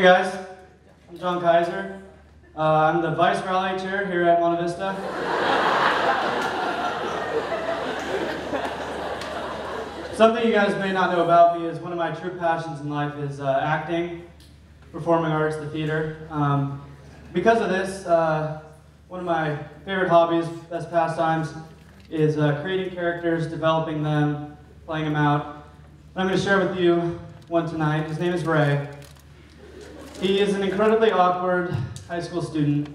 Hey guys, I'm John Kaiser. Uh, I'm the Vice Rally Chair here at Monta Vista. Something you guys may not know about me is one of my true passions in life is uh, acting, performing arts, the theater. Um, because of this, uh, one of my favorite hobbies, best pastimes, is uh, creating characters, developing them, playing them out. And I'm going to share with you one tonight. His name is Ray. He is an incredibly awkward high school student,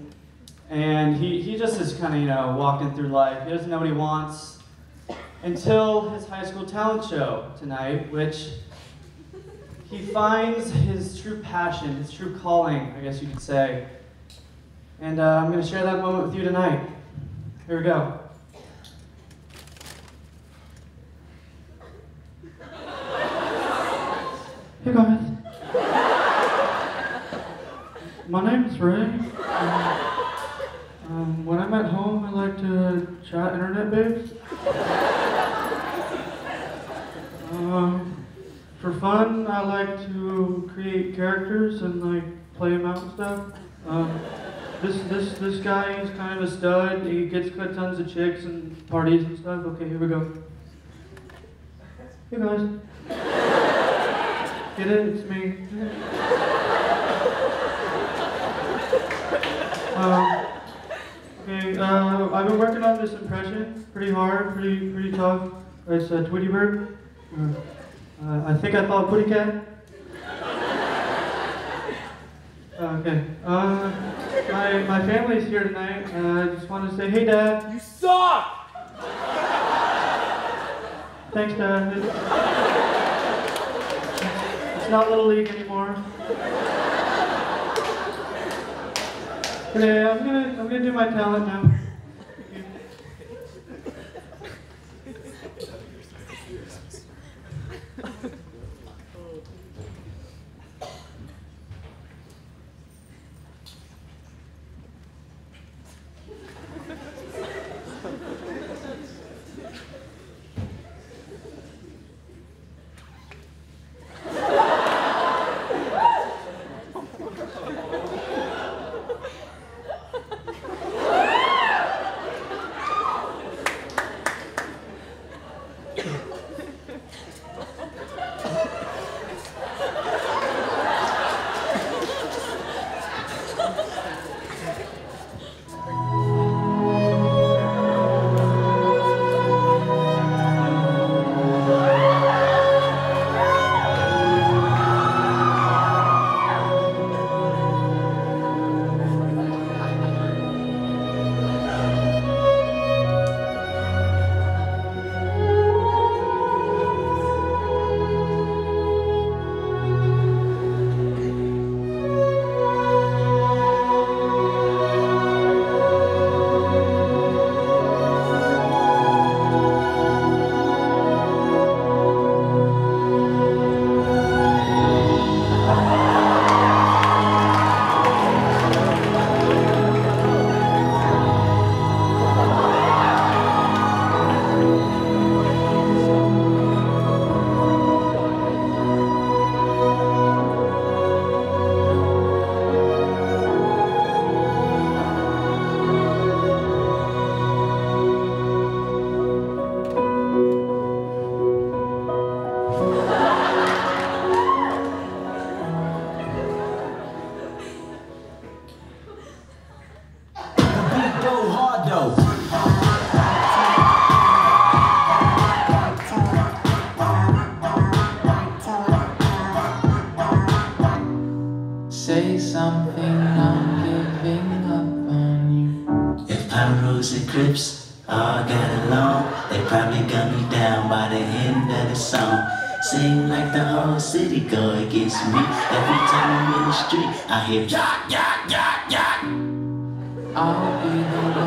and he, he just is kind of, you know, walking through life. He doesn't know what he wants until his high school talent show tonight, which he finds his true passion, his true calling, I guess you could say. And uh, I'm going to share that moment with you tonight. Here we go. Hey guys. My name's Ray. Um, um, when I'm at home, I like to chat internet babes. Um, for fun, I like to create characters and like play them out and stuff. Um, this this this guy is kind of a stud. He gets good tons of chicks and parties and stuff. Okay, here we go. Hey guys. Get it? It's me. Um, okay, uh, I've been working on this impression pretty hard, pretty pretty tough. It's a Tweety Bird. Uh, uh, I think I thought Putty Cat. Okay. Uh, my, my family's here tonight. Uh, I just want to say, hey, Dad. You suck! Thanks, Dad. It's, it's not Little League anymore. Okay, I'm gonna, I'm gonna do my talent now. Pyros all got along, they probably got me down by the end of the song. Seem like the whole city go against me. Every time I'm in the street, I hear yak, yak, yak, yak. I'll be the.